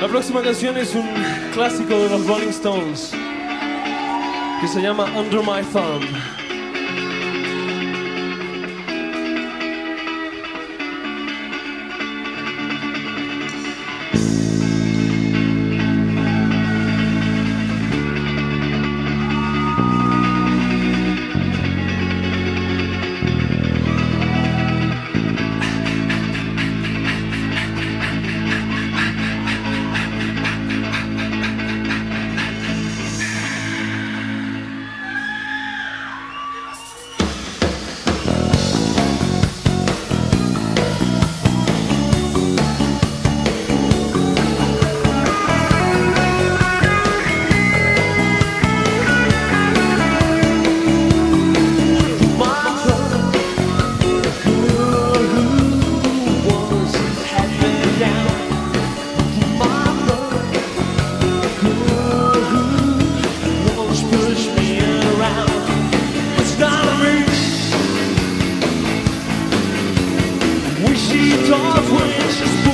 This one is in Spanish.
La próxima canción es un clásico de los Rolling Stones que se llama Under My Thumb. wishes.